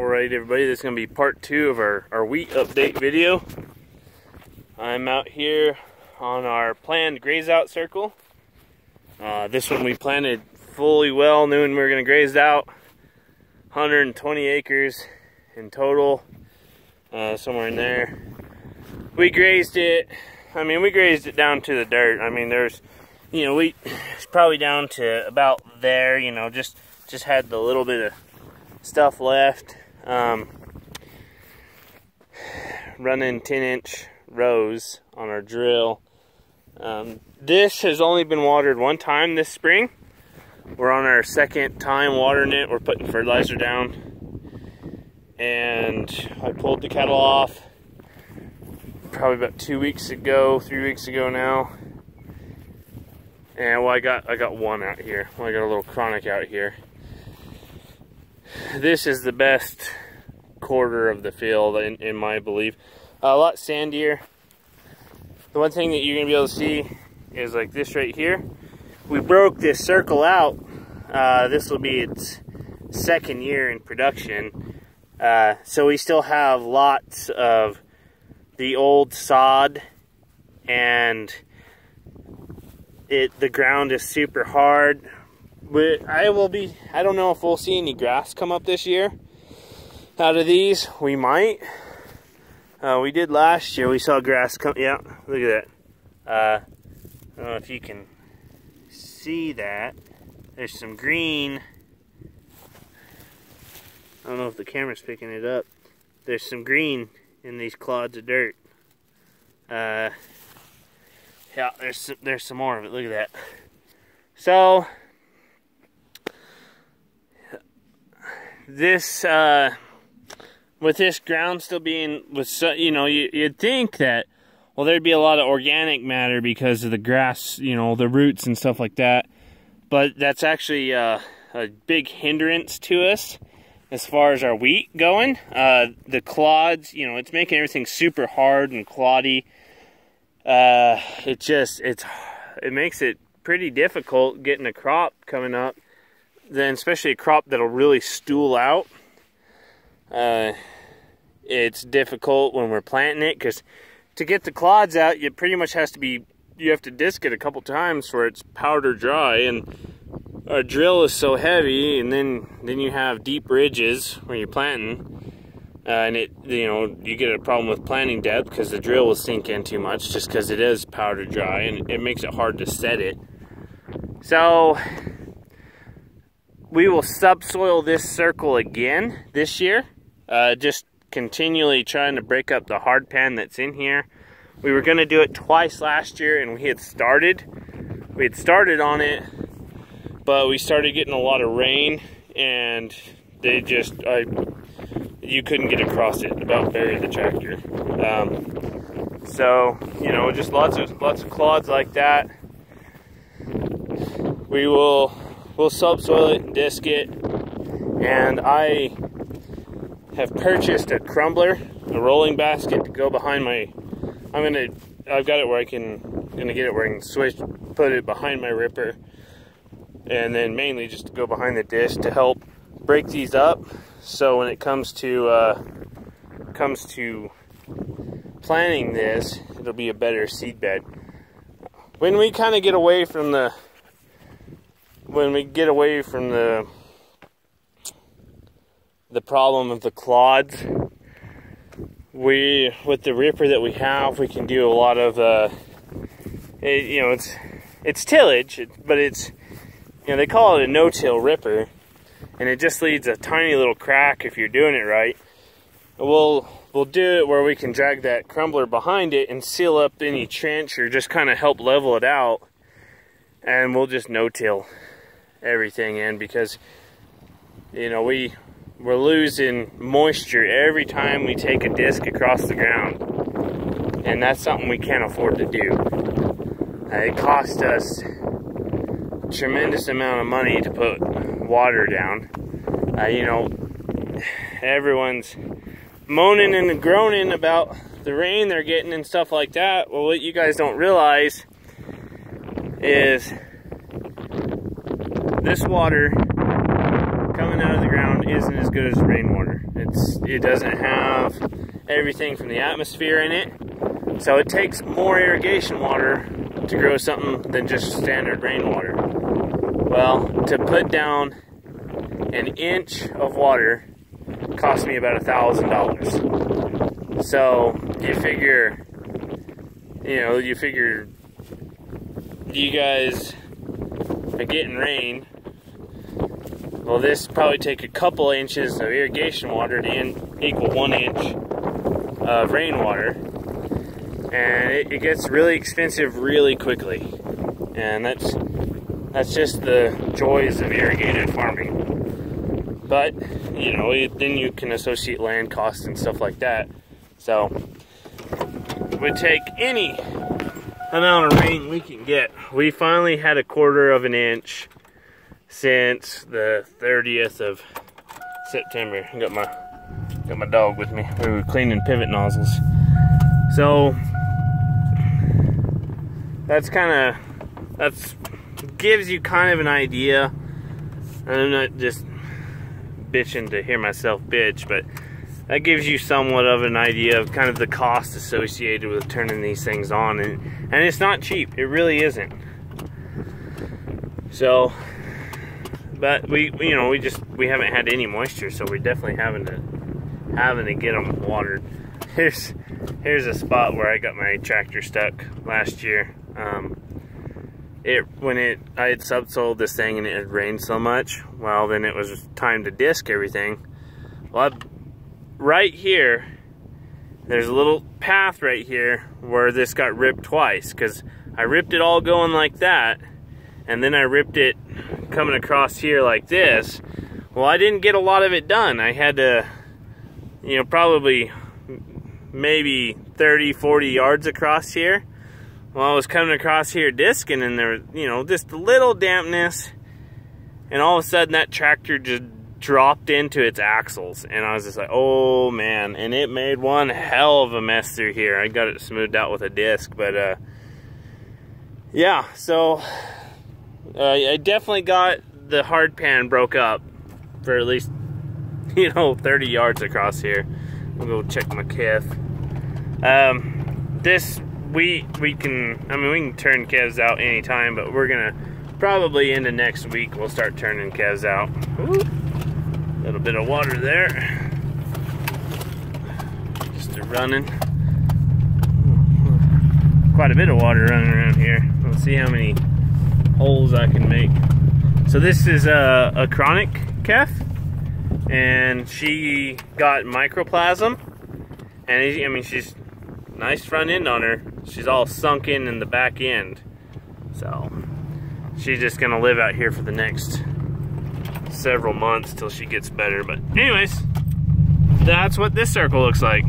Alright everybody, this is going to be part two of our, our wheat update video. I'm out here on our planned graze out circle. Uh, this one we planted fully well, knowing we were going to graze out. 120 acres in total, uh, somewhere in there. We grazed it, I mean we grazed it down to the dirt. I mean there's, you know, we, it's probably down to about there, you know, just, just had the little bit of stuff left. Um, running 10 inch rows on our drill. Um, this has only been watered one time this spring. We're on our second time watering it. We're putting fertilizer down. And I pulled the cattle off probably about two weeks ago, three weeks ago now. And well, I got I got one out here. Well, I got a little chronic out here this is the best quarter of the field in, in my belief. a lot sandier. The one thing that you're gonna be able to see is like this right here. We broke this circle out. Uh, this will be its second year in production. Uh, so we still have lots of the old sod and it the ground is super hard but I will be, I don't know if we'll see any grass come up this year. Out of these, we might. Uh, we did last year, we saw grass come, yeah, look at that. Uh, I don't know if you can see that. There's some green. I don't know if the camera's picking it up. There's some green in these clods of dirt. Uh, yeah, there's there's some more of it. Look at that. So this uh, with this ground still being with so, you know you, you'd think that well there'd be a lot of organic matter because of the grass you know the roots and stuff like that. But that's actually uh, a big hindrance to us as far as our wheat going. Uh, the clods you know it's making everything super hard and cloddy. Uh, it just it's it makes it pretty difficult getting a crop coming up then especially a crop that'll really stool out, uh, it's difficult when we're planting it because to get the clods out, it pretty much has to be, you have to disc it a couple times where it's powder dry and our drill is so heavy and then, then you have deep ridges where you're planting uh, and it, you know, you get a problem with planting depth because the drill will sink in too much just because it is powder dry and it makes it hard to set it. So we will subsoil this circle again this year. Uh, just continually trying to break up the hard pan that's in here. We were gonna do it twice last year and we had started. We had started on it, but we started getting a lot of rain and they just, I, you couldn't get across it, about buried the tractor. Um, so, you know, just lots of, lots of clods like that. We will we'll subsoil it and disc it. And I have purchased a crumbler, a rolling basket to go behind my, I'm gonna, I've got it where I can, gonna get it where I can switch, put it behind my ripper. And then mainly just to go behind the disc to help break these up. So when it comes to, uh, comes to planting this, it'll be a better seed bed. When we kind of get away from the when we get away from the the problem of the clods, we with the ripper that we have, we can do a lot of uh, it, you know it's it's tillage, but it's you know they call it a no-till ripper, and it just leaves a tiny little crack if you're doing it right. We'll we'll do it where we can drag that crumbler behind it and seal up any trench or just kind of help level it out, and we'll just no-till everything in because you know we we're losing moisture every time we take a disc across the ground. And that's something we can't afford to do. Uh, it cost us a tremendous amount of money to put water down. Uh, you know everyone's moaning and groaning about the rain they're getting and stuff like that. Well what you guys don't realize is this water coming out of the ground isn't as good as rainwater. It's it doesn't have everything from the atmosphere in it. So it takes more irrigation water to grow something than just standard rainwater. Well, to put down an inch of water cost me about a thousand dollars. So you figure, you know, you figure you guys are getting rain. Well, this probably take a couple inches of irrigation water to equal one inch of rainwater. And it, it gets really expensive really quickly. And that's that's just the joys of irrigated farming. But, you know, it, then you can associate land costs and stuff like that. So, would take any amount of rain we can get. We finally had a quarter of an inch since the 30th of September. I got my got my dog with me. We were cleaning pivot nozzles. So that's kind of that's gives you kind of an idea. I'm not just bitching to hear myself bitch, but that gives you somewhat of an idea of kind of the cost associated with turning these things on and and it's not cheap it really isn't so but we you know we just we haven't had any moisture so we're definitely having to having to get them watered. Here's here's a spot where I got my tractor stuck last year. Um, it when it I had subsoiled this thing and it had rained so much well then it was time to disc everything. Well I right here, there's a little path right here where this got ripped twice because I ripped it all going like that and then I ripped it coming across here like this. Well, I didn't get a lot of it done. I had to, you know, probably maybe 30, 40 yards across here. Well, I was coming across here disking and there, you know, just a little dampness and all of a sudden that tractor just dropped into its axles and I was just like oh man and it made one hell of a mess through here I got it smoothed out with a disc but uh yeah so uh, I definitely got the hard pan broke up for at least you know 30 yards across here I'll go check my calf um this we we can I mean we can turn calves out anytime but we're gonna probably into next week we'll start turning calves out. A little bit of water there. Just a running. Quite a bit of water running around here. Let's see how many holes I can make. So this is a, a chronic calf, and she got mycoplasma. And I mean, she's nice front end on her. She's all sunk in in the back end. So she's just gonna live out here for the next several months till she gets better. But anyways, that's what this circle looks like.